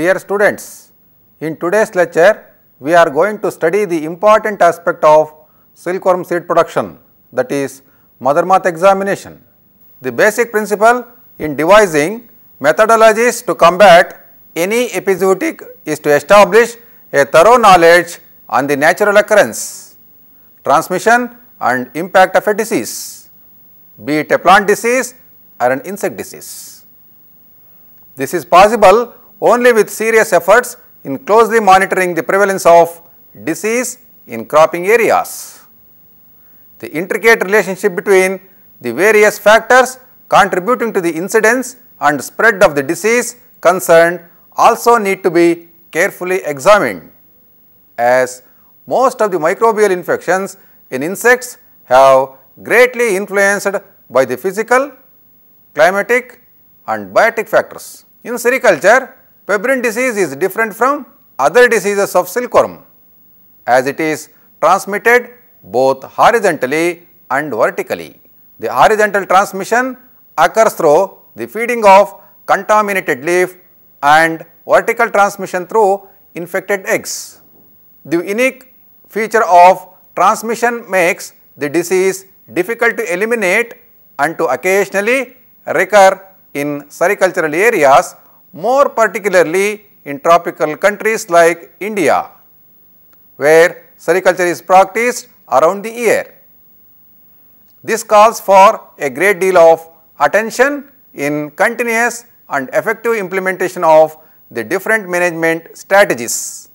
Dear students, in today's lecture, we are going to study the important aspect of silkworm seed production that is mother moth examination. The basic principle in devising methodologies to combat any epizootic is to establish a thorough knowledge on the natural occurrence, transmission and impact of a disease, be it a plant disease or an insect disease. This is possible only with serious efforts in closely monitoring the prevalence of disease in cropping areas. The intricate relationship between the various factors contributing to the incidence and spread of the disease concerned also need to be carefully examined as most of the microbial infections in insects have greatly influenced by the physical, climatic and biotic factors. In sericulture, pebrine disease is different from other diseases of silkworm as it is transmitted both horizontally and vertically. The horizontal transmission occurs through the feeding of contaminated leaf and vertical transmission through infected eggs. The unique feature of transmission makes the disease difficult to eliminate and to occasionally recur in sericultural areas more particularly in tropical countries like India where sericulture is practiced around the year. This calls for a great deal of attention in continuous and effective implementation of the different management strategies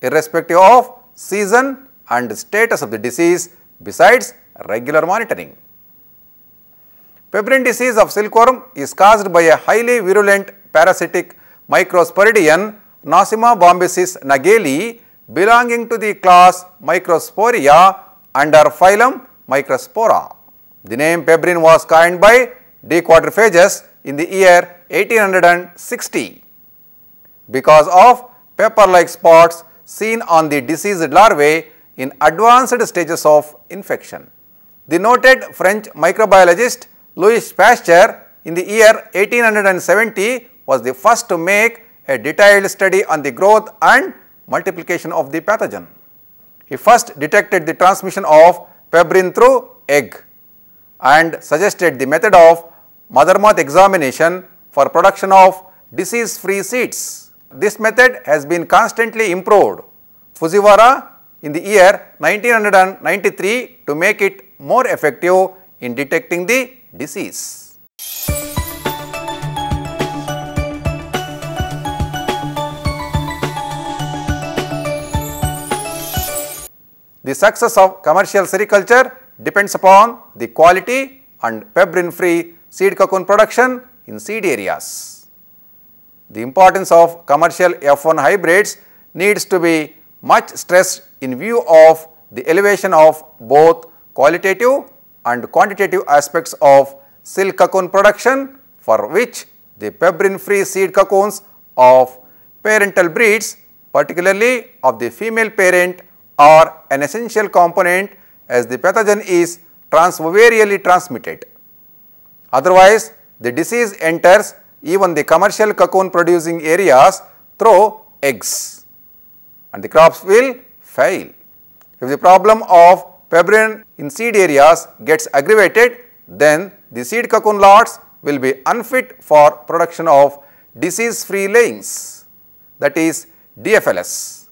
irrespective of season and status of the disease besides regular monitoring. Pebrine disease of silkworm is caused by a highly virulent parasitic microsporidian Nosema bombycis nageli belonging to the class Microsporia under phylum Microspora. The name pebrine was coined by de Quatrefages in the year 1860 because of pepper-like spots seen on the diseased larvae in advanced stages of infection. The noted French microbiologist Louis Pasteur in the year 1870 was the first to make a detailed study on the growth and multiplication of the pathogen. He first detected the transmission of pebrine through egg and suggested the method of mother moth examination for production of disease free seeds. This method has been constantly improved. Fujiwara in the year 1993 to make it more effective in detecting the disease. The success of commercial sericulture depends upon the quality and pebrine free seed cocoon production in seed areas. The importance of commercial F1 hybrids needs to be much stressed in view of the elevation of both qualitative and quantitative aspects of silk cocoon production for which the pebrine free seed cocoons of parental breeds particularly of the female parent are an essential component as the pathogen is transovarially transmitted. Otherwise, the disease enters even the commercial cocoon producing areas through eggs and the crops will fail. If the problem of pebrine in seed areas gets aggravated, then the seed cocoon lots will be unfit for production of disease free layings that is DFLS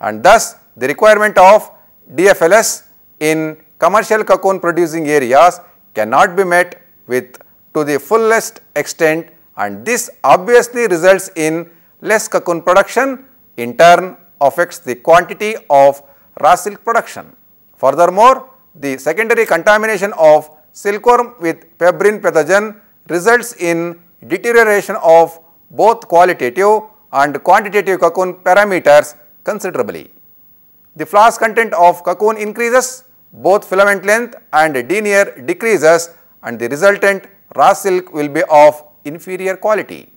and thus the requirement of DFLS in commercial cocoon producing areas cannot be met with to the fullest extent and this obviously results in less cocoon production in turn affects the quantity of raw silk production. Furthermore, the secondary contamination of silkworm with pebrine pathogen results in deterioration of both qualitative and quantitative cocoon parameters considerably. The floss content of cocoon increases, both filament length and denier decreases and the resultant raw silk will be of inferior quality.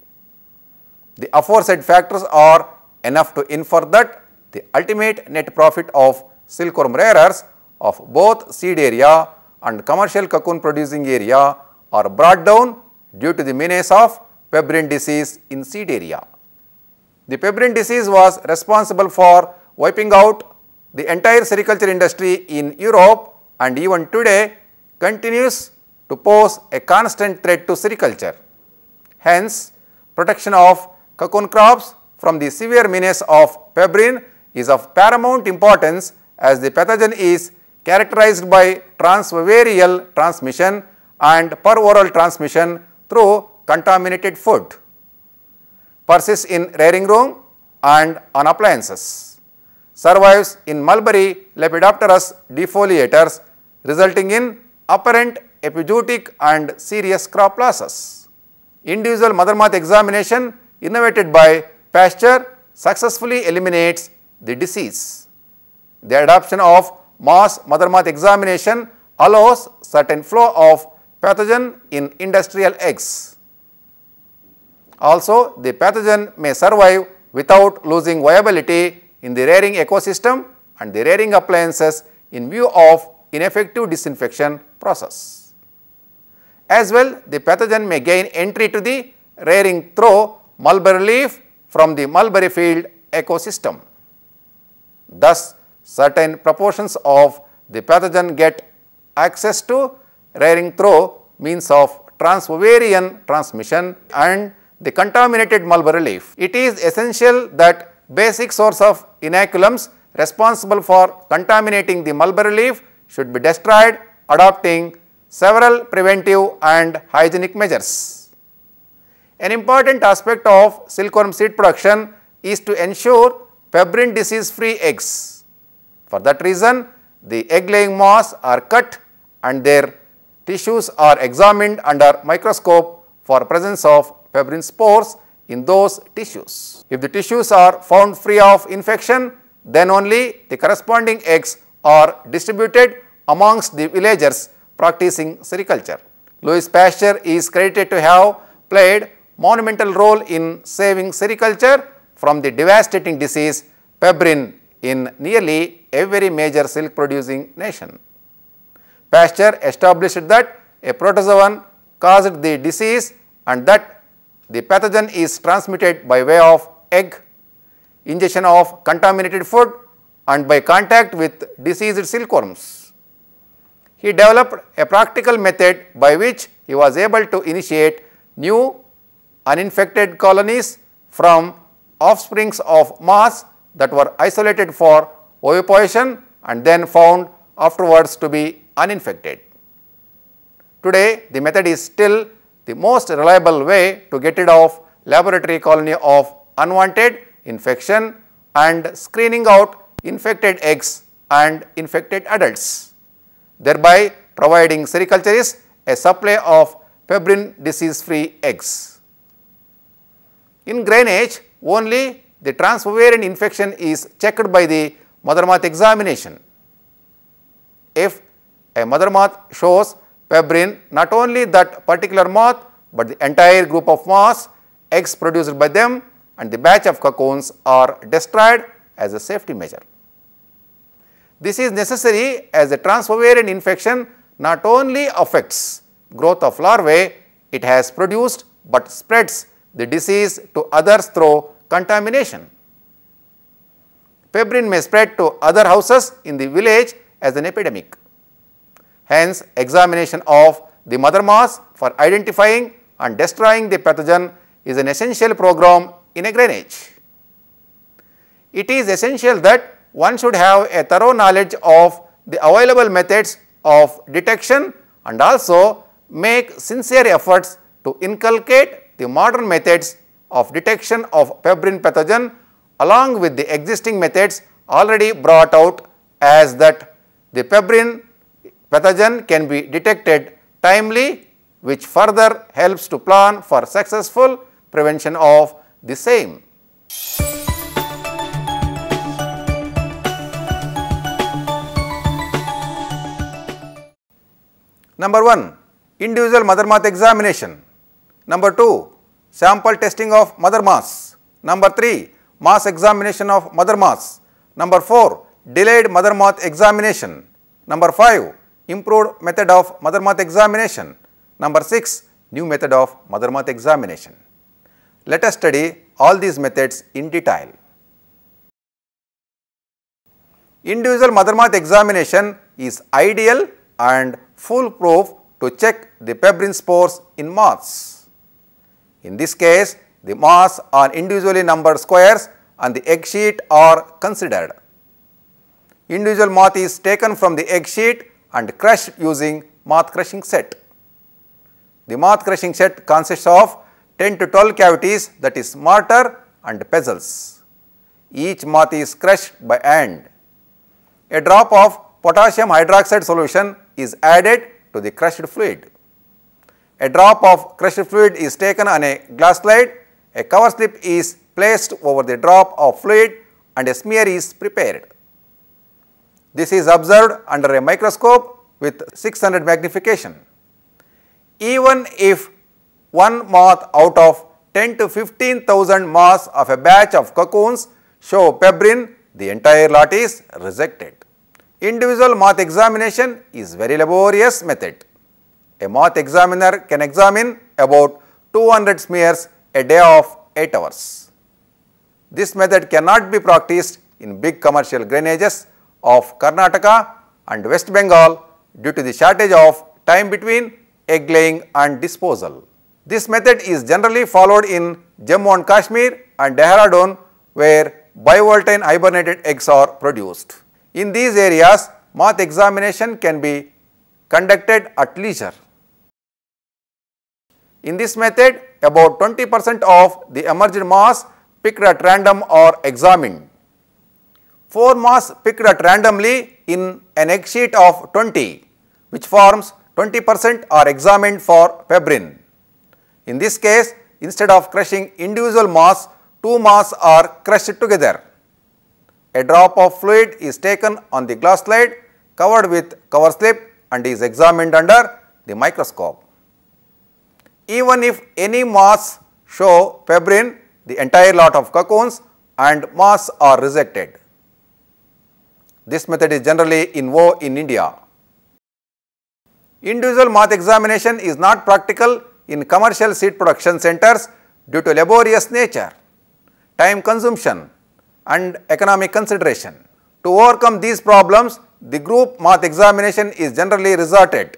The aforesaid factors are enough to infer that the ultimate net profit of silkworm rearers of both seed area and commercial cocoon producing area are brought down due to the menace of pebrine disease in seed area. The Pebrine disease was responsible for wiping out the entire sericulture industry in Europe and even today continues to pose a constant threat to sericulture. Hence, protection of cocoon crops from the severe menace of pebrine is of paramount importance as the pathogen is characterized by transovarial transmission and per oral transmission through contaminated food, persists in rearing room and on appliances, survives in mulberry Lepidopterous defoliators resulting in apparent epizootic and serious crop losses. Individual mother moth examination innovated by Pasteur successfully eliminates the disease. The adoption of mass mother moth examination allows certain flow of pathogen in industrial eggs. Also, the pathogen may survive without losing viability in the rearing ecosystem and the rearing appliances in view of ineffective disinfection process. As well, the pathogen may gain entry to the rearing through mulberry leaf from the mulberry field ecosystem. Thus, certain proportions of the pathogen get access to rearing through means of transovarian transmission and the contaminated mulberry leaf. It is essential that basic source of inoculums responsible for contaminating the mulberry leaf should be destroyed adopting several preventive and hygienic measures. An important aspect of silkworm seed production is to ensure pebrine disease free eggs. For that reason, the egg laying moths are cut and their tissues are examined under microscope for presence of pebrine spores in those tissues. If the tissues are found free of infection, then only the corresponding eggs are distributed amongst the villagers practicing sericulture. Louis Pasteur is credited to have played monumental role in saving sericulture from the devastating disease pebrine in nearly every major silk producing nation. Pasteur established that a protozoan caused the disease and that the pathogen is transmitted by way of egg, ingestion of contaminated food and by contact with diseased silkworms. He developed a practical method by which he was able to initiate new uninfected colonies from offsprings of moths that were isolated for oviposition and then found afterwards to be uninfected. Today, the method is still the most reliable way to get rid of laboratory colony of unwanted infection and screening out infected eggs and infected adults, thereby providing sericulturists a supply of pebrine disease free eggs. In grainage, only the transovarian infection is checked by the mother moth examination. If a mother moth shows pebrine, not only that particular moth, but the entire group of moths, eggs produced by them and the batch of cocoons are destroyed as a safety measure. This is necessary as a transovarian infection not only affects growth of larvae, it has produced but spreads the disease to others through contamination. Pebrine may spread to other houses in the village as an epidemic. Hence, examination of the mother mass for identifying and destroying the pathogen is an essential program in a grainage. It is essential that one should have a thorough knowledge of the available methods of detection and also make sincere efforts to inculcate the modern methods of detection of pebrine pathogen along with the existing methods already brought out as that the pebrine pathogen can be detected timely which further helps to plan for successful prevention of the same. Number 1 individual mother moth examination. Number 2 sample testing of mother moths. Number 3 mass examination of mother moths. Number 4 delayed mother moth examination. Number 5 improved method of mother moth examination. Number 6 new method of mother moth examination. Let us study all these methods in detail. Individual mother moth examination is ideal and foolproof to check the pebrine spores in moths. In this case, the moths are individually numbered squares and the egg sheet are considered. Individual moth is taken from the egg sheet and crushed using moth crushing set. The moth crushing set consists of 10 to 12 cavities that is mortar and pestles. Each moth is crushed by hand. A drop of potassium hydroxide solution is added to the crushed fluid. A drop of crushed fluid is taken on a glass slide, a cover slip is placed over the drop of fluid and a smear is prepared. This is observed under a microscope with 600 magnification. Even if one moth out of 10 to 15,000 moths of a batch of cocoons show pebrine, the entire lot is rejected. Individual moth examination is very laborious method. A moth examiner can examine about 200 smears a day of 8 hours. This method cannot be practiced in big commercial grainages of Karnataka and West Bengal due to the shortage of time between egg laying and disposal. This method is generally followed in Jammu and Kashmir and Dehradun where bivoltine hibernated eggs are produced. In these areas, moth examination can be conducted at leisure. In this method, about 20 percent of the emerged moths picked at random are examined. 4 moths picked at randomly in an egg sheet of 20 which forms 20 percent are examined for pebrine. In this case, instead of crushing individual moths, two moths are crushed together. A drop of fluid is taken on the glass slide covered with cover slip and is examined under the microscope. Even if any moths show pebrine, the entire lot of cocoons and moths are rejected. This method is generally in vogue in India. Individual moth examination is not practical in commercial seed production centers due to laborious nature, time consumption and economic consideration. To overcome these problems, the group moth examination is generally resorted.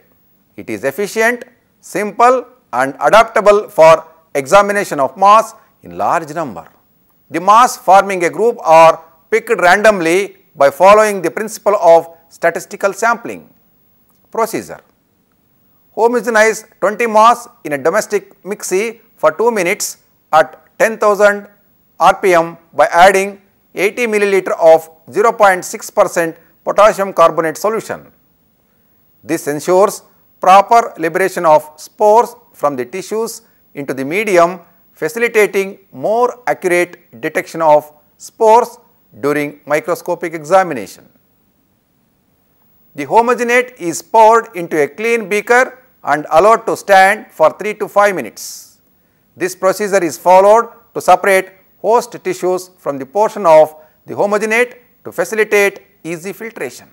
It is efficient, simple and adaptable for examination of moths in large number. The moths forming a group are picked randomly by following the principle of statistical sampling procedure. Homogenize 20 moths in a domestic mixie for 2 minutes at 10,000 rpm by adding 80 milliliter of 0.6 percent potassium carbonate solution. This ensures proper liberation of spores from the tissues into the medium facilitating more accurate detection of spores during microscopic examination. The homogenate is poured into a clean beaker and allowed to stand for 3 to 5 minutes. This procedure is followed to separate host tissues from the portion of the homogenate to facilitate easy filtration.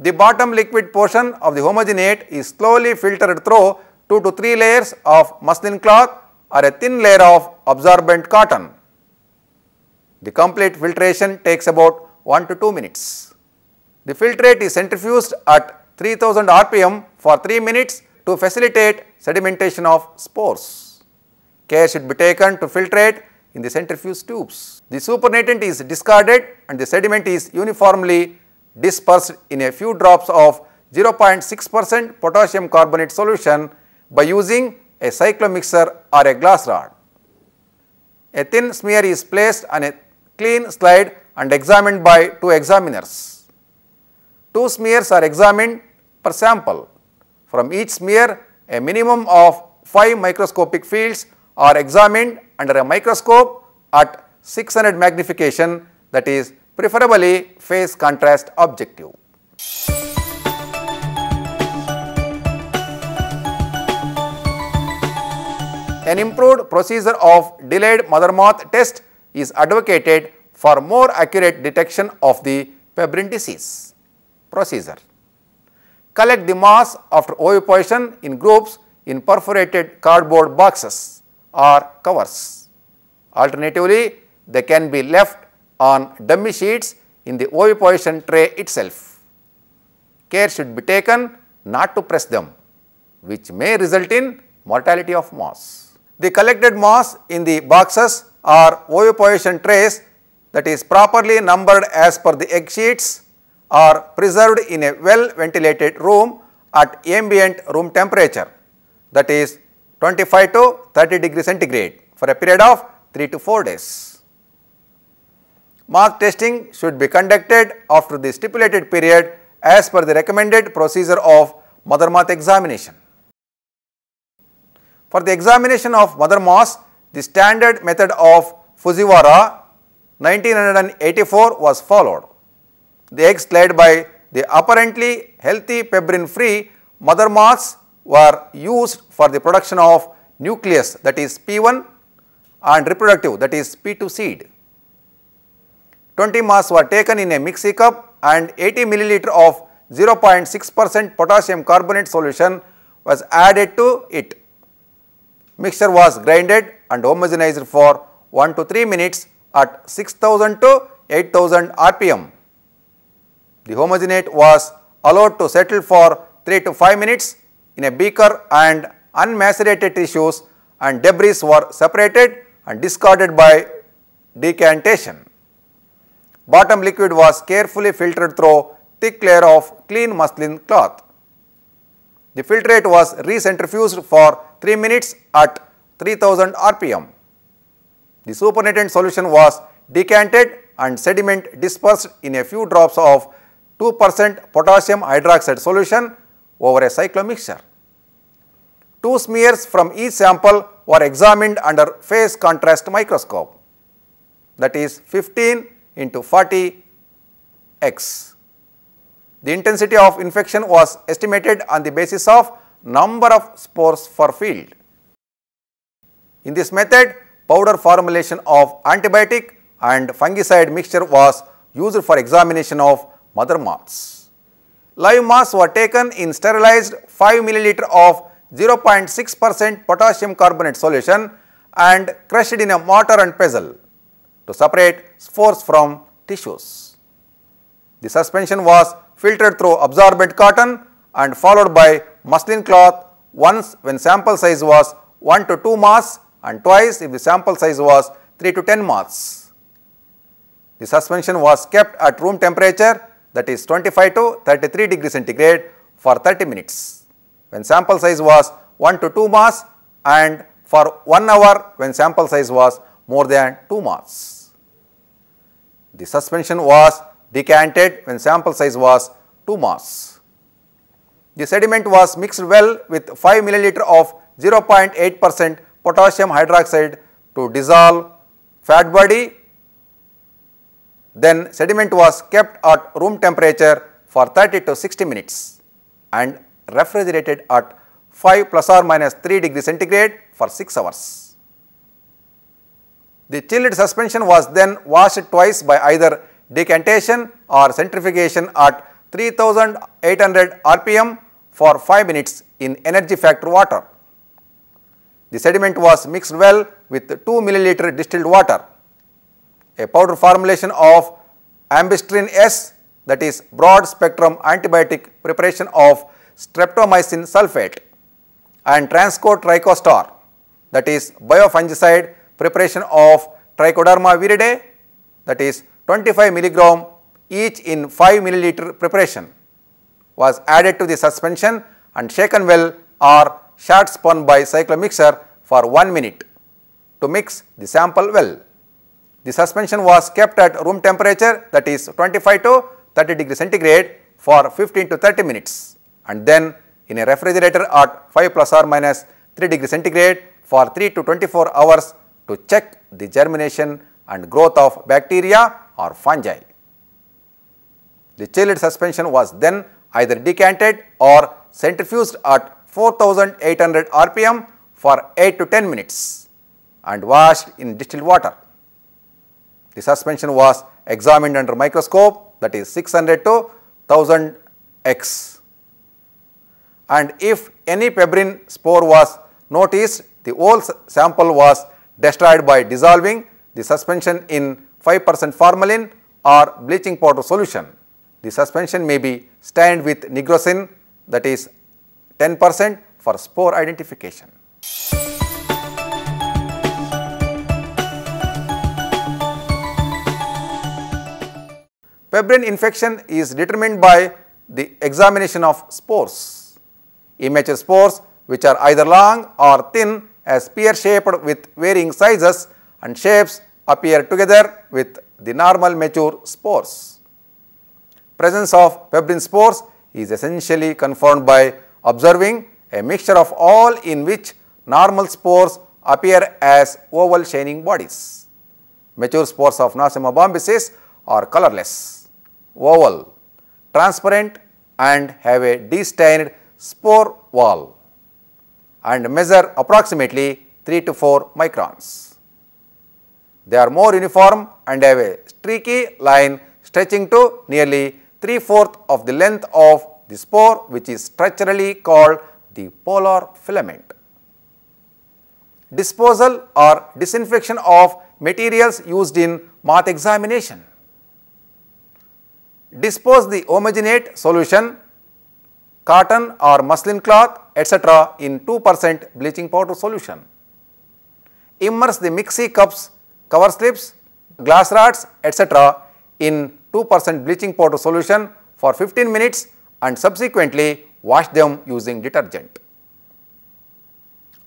The bottom liquid portion of the homogenate is slowly filtered through 2 to 3 layers of muslin cloth or a thin layer of absorbent cotton. The complete filtration takes about 1 to 2 minutes. The filtrate is centrifuged at 3000 rpm for 3 minutes to facilitate sedimentation of spores. Care should be taken to filtrate in the centrifuge tubes. The supernatant is discarded and the sediment is uniformly dispersed in a few drops of 0.6 percent potassium carbonate solution by using a cyclomixer or a glass rod. A thin smear is placed on a clean slide and examined by two examiners. Two smears are examined per sample. From each smear, a minimum of 5 microscopic fields are examined under a microscope at 600 magnification that is preferably phase contrast objective. An improved procedure of delayed mother moth test is advocated for more accurate detection of the pebrine disease. Procedure Collect the mass after oviposition in groups in perforated cardboard boxes or covers. Alternatively, they can be left on dummy sheets in the oviposition tray itself. Care should be taken not to press them, which may result in mortality of moss. The collected moss in the boxes or oviposition trays that is properly numbered as per the egg sheets are preserved in a well ventilated room at ambient room temperature that is 25 to 30 degree centigrade for a period of 3 to 4 days. Moth testing should be conducted after the stipulated period as per the recommended procedure of mother moth examination. For the examination of mother moths, the standard method of Fujiwara 1984 was followed. The eggs laid by the apparently healthy pebrine free mother moths were used for the production of nucleus that is P1 and reproductive that is P2 seed. 20 moths were taken in a mixie cup and 80 milliliter of 0.6 percent potassium carbonate solution was added to it. Mixture was grinded and homogenized for 1 to 3 minutes at 6000 to 8000 rpm. The homogenate was allowed to settle for 3 to 5 minutes in a beaker and unmacerated tissues and debris were separated and discarded by decantation. Bottom liquid was carefully filtered through thick layer of clean muslin cloth. The filtrate was recentrifuged for 3 minutes at 3000 rpm. The supernatant solution was decanted and sediment dispersed in a few drops of 2 percent potassium hydroxide solution over a cyclomixer. Two smears from each sample were examined under phase contrast microscope that is 15 into 40 x. The intensity of infection was estimated on the basis of number of spores per field. In this method, powder formulation of antibiotic and fungicide mixture was used for examination of mother moths. Live moths were taken in sterilized 5 milliliter of 0.6 percent potassium carbonate solution and crushed in a mortar and pestle to separate spores from tissues. The suspension was filtered through absorbent cotton and followed by muslin cloth once when sample size was 1 to 2 moths and twice if the sample size was 3 to 10 moths. The suspension was kept at room temperature that is 25 to 33 degree centigrade for 30 minutes when sample size was 1 to 2 moths and for 1 hour when sample size was more than 2 moths. The suspension was decanted when sample size was 2 moths. The sediment was mixed well with 5 milliliter of 0.8 percent potassium hydroxide to dissolve fat body. Then sediment was kept at room temperature for 30 to 60 minutes and refrigerated at 5 plus or minus 3 degree centigrade for 6 hours. The chilled suspension was then washed twice by either decantation or centrifugation at 3800 rpm for 5 minutes in energy factor water. The sediment was mixed well with 2 milliliter distilled water. A powder formulation of ambistrin S that is broad spectrum antibiotic preparation of streptomycin sulfate and transcode tricostar that is biofungicide preparation of trichoderma viride that is 25 milligram each in 5 milliliter preparation was added to the suspension and shaken well or short spun by cyclomixer for 1 minute to mix the sample well. The suspension was kept at room temperature that is 25 to 30 degree centigrade for 15 to 30 minutes and then in a refrigerator at 5 plus or minus 3 degree centigrade for 3 to 24 hours to check the germination and growth of bacteria or fungi. The chilled suspension was then either decanted or centrifuged at 4800 rpm for 8 to 10 minutes and washed in distilled water. The suspension was examined under microscope that is 600 to 1000 x and if any pebrine spore was noticed the whole sample was destroyed by dissolving the suspension in 5 percent formalin or bleaching powder solution. The suspension may be stained with nigrosin that is 10 percent for spore identification. Pebrine infection is determined by the examination of spores. Immature spores which are either long or thin as pear shaped with varying sizes and shapes appear together with the normal mature spores. Presence of pebrine spores is essentially confirmed by observing a mixture of all in which normal spores appear as oval shining bodies. Mature spores of Nosema bombycis are colorless, oval, transparent and have a destained spore wall and measure approximately 3 to 4 microns. They are more uniform and have a streaky line stretching to nearly 3 fourth of the length of the spore which is structurally called the polar filament. Disposal or disinfection of materials used in moth examination. Dispose the homogenate solution, cotton or muslin cloth etc. in 2 percent bleaching powder solution. Immerse the mixie cups, cover slips, glass rods etc. in 2 percent bleaching powder solution for 15 minutes and subsequently wash them using detergent.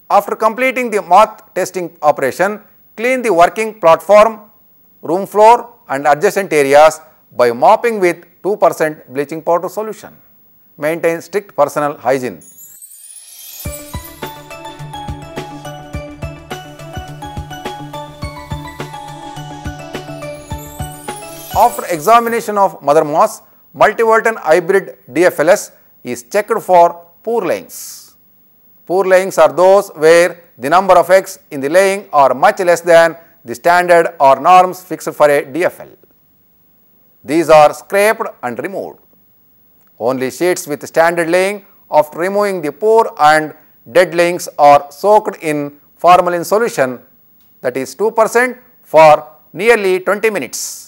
After completing the moth testing operation, clean the working platform, room floor and adjacent areas by mopping with 2 percent bleaching powder solution. Maintain strict personal hygiene. After examination of mother moths, multivoltine hybrid DFLS is checked for poor layings. Poor layings are those where the number of eggs in the laying are much less than the standard or norms fixed for a DFL. These are scraped and removed. Only sheets with standard laying after removing the poor and dead layings are soaked in formalin solution that is 2 percent for nearly 20 minutes.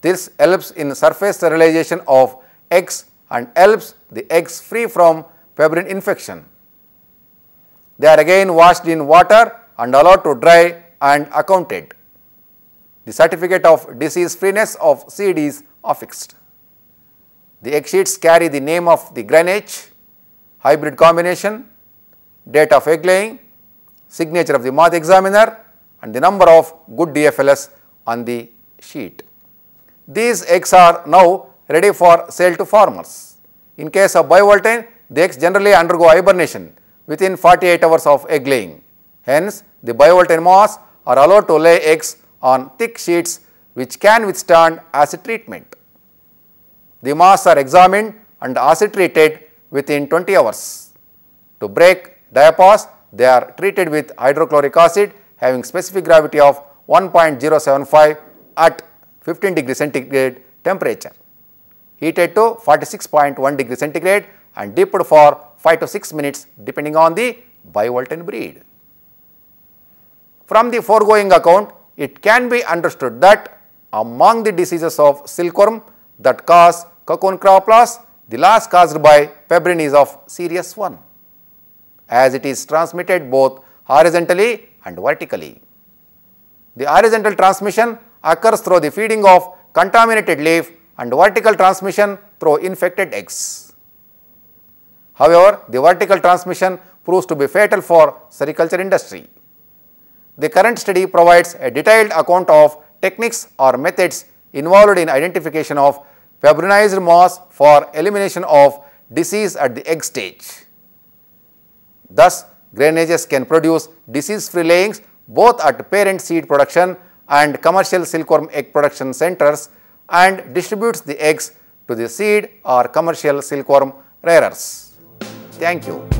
This helps in surface sterilization of eggs and helps the eggs free from pebrine infection. They are again washed in water and allowed to dry and accounted. The certificate of disease freeness of seed is affixed. The egg sheets carry the name of the grainage, hybrid combination, date of egg laying, signature of the moth examiner and the number of good DFLS on the sheet. These eggs are now ready for sale to farmers. In case of bivoltine, the eggs generally undergo hibernation within 48 hours of egg laying. Hence, the bivoltine moths are allowed to lay eggs on thick sheets which can withstand acid treatment. The moths are examined and acid treated within 20 hours. To break diapause, they are treated with hydrochloric acid having specific gravity of 1.075 at 15 degree centigrade temperature, heated to 46.1 degree centigrade and dipped for 5 to 6 minutes depending on the bivoltine breed. From the foregoing account, it can be understood that among the diseases of silkworm that cause cocoon crop loss, the loss caused by pebrine is of serious one, as it is transmitted both horizontally and vertically. The horizontal transmission occurs through the feeding of contaminated leaf and vertical transmission through infected eggs. However, the vertical transmission proves to be fatal for sericulture industry. The current study provides a detailed account of techniques or methods involved in identification of pebrinized moss for elimination of disease at the egg stage. Thus, grainages can produce disease-free layings both at parent seed production and commercial silkworm egg production centers and distributes the eggs to the seed or commercial silkworm rearers. Thank you.